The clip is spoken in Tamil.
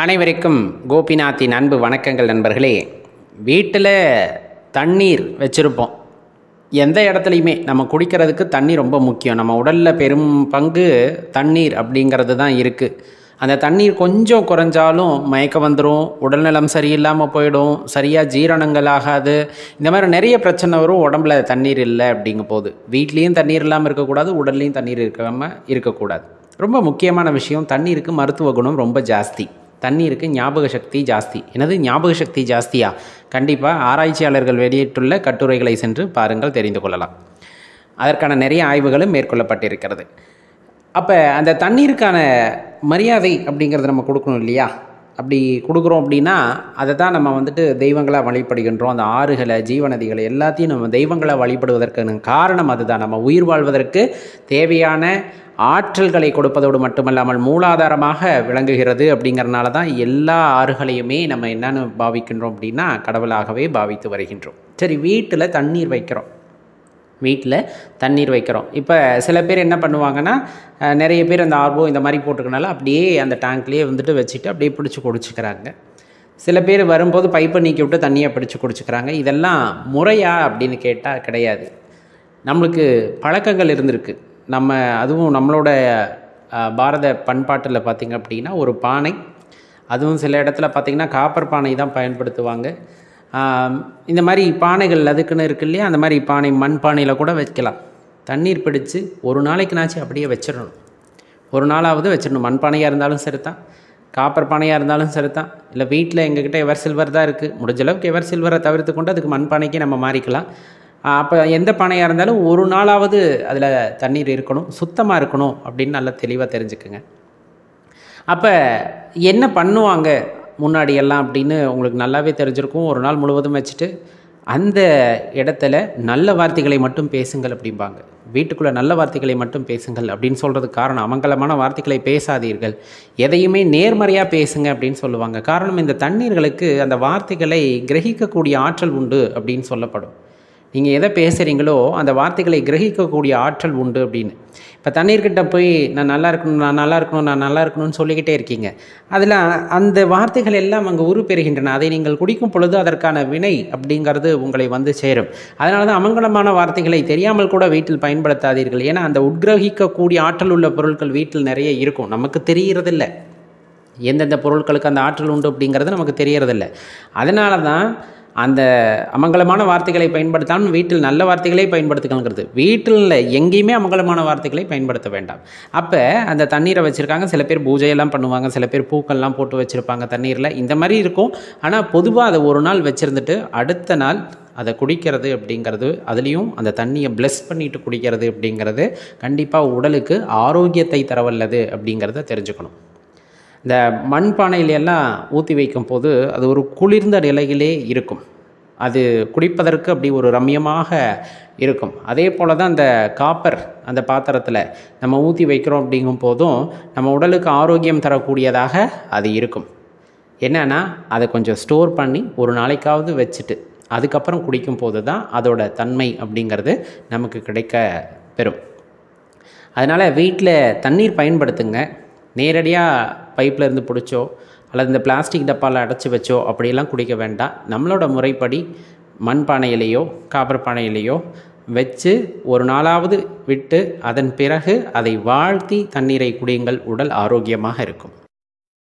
அனைவருக்கும் கோபிநாத்தின் அன்பு வணக்கங்கள் நண்பர்களே. வீட்டில் தண்ணீர் வச்சுருப்போம். எந்த இடத்துலையுமே நம்ம குடிக்கிறதுக்கு தண்ணி ரொம்ப முக்கியம். நம்ம உடலில் பெரும் பங்கு தண்ணீர் அப்படிங்கிறது தான் இருக்குது அந்த தண்ணீர் கொஞ்சம் குறைஞ்சாலும் மயக்கம் வந்துடும் உடல்நலம் சரியில்லாமல் போயிடும் சரியாக ஜீரணங்கள் ஆகாது. இந்த மாதிரி நிறைய பிரச்சனை வரும் உடம்புல தண்ணீர் இல்லை அப்படிங்கும் போது. வீட்லேயும் தண்ணீர் இல்லாமல் இருக்கக்கூடாது உடல்லையும் தண்ணீர் இருக்காமல் இருக்கக்கூடாது. ரொம்ப முக்கியமான விஷயம் தண்ணீருக்கு மருத்துவ குணம் ரொம்ப ஜாஸ்தி. தண்ணீருக்கு ஞாபக சக்தி ஜாஸ்தி. எனது ஞாபக சக்தி ஜாஸ்தியா? கண்டிப்பாக ஆராய்ச்சியாளர்கள் வெளியிட்டுள்ள கட்டுரைகளை சென்று பாருங்கள் தெரிந்து கொள்ளலாம். அதற்கான நிறைய ஆய்வுகளும் மேற்கொள்ளப்பட்டிருக்கிறது. அப்போ அந்த தண்ணீருக்கான மரியாதை அப்படிங்கிறத நம்ம கொடுக்கணும் இல்லையா? அப்படி கொடுக்குறோம் அப்படின்னா அதை தான் நம்ம வந்துட்டு தெய்வங்களாக வழிபடுகின்றோம். அந்த ஆறுகளை ஜீவநதிகளை எல்லாத்தையும் நம்ம தெய்வங்களை வழிபடுவதற்கான காரணம் அதுதான். நம்ம உயிர் வாழ்வதற்கு தேவையான ஆற்றல்களை கொடுப்பதோடு மட்டுமல்லாமல் மூலாதாரமாக விளங்குகிறது அப்படிங்கிறனால தான் எல்லா ஆறுகளையுமே நம்ம என்னென்னு பாவிக்கின்றோம் அப்படின்னா கடவுளாகவே பாவித்து வருகின்றோம். சரி வீட்டில் தண்ணீர் வைக்கிறோம். வீட்டில் தண்ணீர் வைக்கிறோம். இப்போ சில பேர் என்ன பண்ணுவாங்கன்னா நிறைய பேர் அந்த ஆர்வோ இந்த மாதிரி போட்டுக்கனால அப்படியே அந்த டேங்க்லேயே வந்துட்டு வச்சுட்டு அப்படியே பிடிச்சி குடிச்சிக்கிறாங்க. சில பேர் வரும்போது பைப்பை நீக்கி விட்டு தண்ணியை பிடிச்சி குடிச்சிக்கிறாங்க. இதெல்லாம் முறையா அப்படின்னு கேட்டால் கிடையாது. நம்மளுக்கு பழக்கங்கள் இருந்திருக்கு. நம்ம அதுவும் நம்மளோட பாரத பண்பாட்டில் பார்த்திங்க அப்படின்னா ஒரு பானை. அதுவும் சில இடத்துல பார்த்திங்கன்னா காப்பர் பானை தான் பயன்படுத்துவாங்க. இந்த மாதிரி பானைகள் அதுக்குன்னு இருக்கு இல்லையா அந்த மாதிரி பானை மண் பானையில் கூட வைக்கலாம். தண்ணீர் பிடிச்சு ஒரு நாளைக்குனாச்சும் அப்படியே வச்சிடணும். ஒரு நாளாவது வச்சிடணும். மண் பானையாக இருந்தாலும் சரி தான் காப்பர் பானையாக இருந்தாலும் சரி தான் இல்லை வீட்டில் எங்ககிட்ட எவர் சில்வர் தான் இருக்குது முடிஞ்ச அளவுக்கு எவர் சில்வரை தவிர்த்து கொண்டு அதுக்கு மண் பானைக்கே நம்ம மாறிக்கலாம். அப்போ எந்த பானையாக இருந்தாலும் ஒரு நாளாவது அதில் தண்ணீர் இருக்கணும் சுத்தமாக இருக்கணும் அப்படின்னு நல்லா தெளிவாக தெரிஞ்சுக்குங்க. அப்போ என்ன பண்ணுவாங்க முன்னாடி எல்லாம் அப்படின்னு உங்களுக்கு நல்லாவே தெரிஞ்சிருக்கும். ஒரு நாள் முழுவதும் வச்சுட்டு அந்த இடத்துல நல்ல வார்த்தைகளை மட்டும் பேசுங்கள் அப்படிம்பாங்க. வீட்டுக்குள்ளே நல்ல வார்த்தைகளை மட்டும் பேசுங்கள் அப்படின்னு சொல்கிறதுக்கு காரணம் அமங்கலமான வார்த்தைகளை பேசாதீர்கள். எதையுமே நேர்மறையாக பேசுங்க அப்படின்னு சொல்லுவாங்க. காரணம் இந்த தண்ணீர்களுக்கு அந்த வார்த்தைகளை கிரகிக்கக்கூடிய ஆற்றல் உண்டு அப்படின்னு சொல்லப்படும். நீங்கள் எதை பேசுகிறீங்களோ அந்த வார்த்தைகளை கிரகிக்கக்கூடிய ஆற்றல் உண்டு அப்படின்னு. இப்போ தண்ணீர்கிட்ட போய் நான் நல்லா இருக்கணும் நான் நல்லா இருக்கணும் நான் நல்லா இருக்கணும்னு சொல்லிக்கிட்டே இருக்கீங்க. அதில் அந்த வார்த்தைகள் எல்லாம் அங்கே உருப்பெறுகின்றன. அதை நீங்கள் குடிக்கும் பொழுது அதற்கான வினை அப்படிங்கிறது உங்களை வந்து சேரும். அதனால தான் அமங்கலமான வார்த்தைகளை தெரியாமல் கூட வீட்டில் பயன்படுத்தாதீர்கள். ஏன்னா அந்த உட்கிரகிக்கக்கூடிய ஆற்றல் உள்ள பொருட்கள் வீட்டில் நிறைய இருக்கும். நமக்கு தெரிகிறதில்ல. எந்தெந்த பொருட்களுக்கு அந்த ஆற்றல் உண்டு அப்படிங்கிறது நமக்கு தெரியறதில்ல அதனால தான் அந்த அமங்கலமான வார்த்தைகளை பயன்படுத்தாமல் வீட்டில் நல்ல வார்த்தைகளே பயன்படுத்திக்கணுங்கிறது. வீட்டில் எங்கேயுமே அமங்கலமான வார்த்தைகளை பயன்படுத்த வேண்டாம். அப்போ அந்த தண்ணீரை வச்சுருக்காங்க. சில பேர் பூஜையெல்லாம் பண்ணுவாங்க. சில பேர் பூக்கள்லாம் போட்டு வச்சுருப்பாங்க தண்ணீரில். இந்த மாதிரி இருக்கும். ஆனால் பொதுவாக அதை ஒரு நாள் வச்சுருந்துட்டு அடுத்த நாள் அதை குடிக்கிறது அப்படிங்கிறது அதுலேயும் அந்த தண்ணியை ப்ளெஸ் பண்ணிட்டு குடிக்கிறது அப்படிங்கிறது கண்டிப்பாக உடலுக்கு ஆரோக்கியத்தை தரவல்லது அப்படிங்கிறத தெரிஞ்சுக்கணும். இந்த மண் பானையில எல்லாம் ஊற்றி வைக்கும் போது அது ஒரு குளிர்ந்த நிலையிலே இருக்கும். அது குடிப்பதற்கு அப்படி ஒரு ரம்யமாக இருக்கும். அதே போல் தான் அந்த காப்பர் அந்த பாத்திரத்தில் நம்ம ஊற்றி வைக்கிறோம் அப்படிங்கும் போதும் நம்ம உடலுக்கு ஆரோக்கியம் தரக்கூடியதாக அது இருக்கும். என்னென்னா அதை கொஞ்சம் ஸ்டோர் பண்ணி ஒரு நாளைக்காவது வச்சுட்டு அதுக்கப்புறம் குடிக்கும் போது தான் அதோட தன்மை அப்படிங்கிறது நமக்கு கிடைக்க பெறும். அதனால் வீட்டில் தண்ணீர் பயன்படுத்துங்க. நேரடியாக பைப்பில் இருந்து பிடிச்சோ அல்லது இந்த பிளாஸ்டிக் டப்பாவில் அடைச்சி வச்சோ அப்படியெல்லாம் குடிக்க வேண்டாம். நம்மளோட முறைப்படி மண் பானையிலேயோ காப்பர் பானையிலேயோ வச்சு ஒரு நாளாவது விட்டு அதன் பிறகு அதை வாழ்த்தி தண்ணீரை குடியுங்கள். உடல் ஆரோக்கியமாக இருக்கும்.